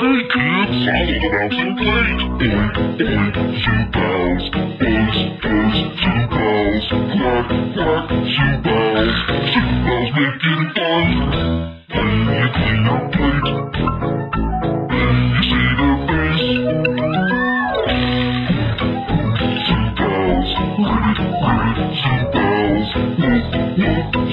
Hey kids, I'm on the bouncing plate. Oink, oink, Zoo Pals. Buzz, buzz, Zoo Pals. Quack, quack, Zoo Pals. Zoo make it fun. When you clean your plate, then you see their face. Zoo Pals, ribbit, ribbit, Zoo Pals. Whoop, whoop,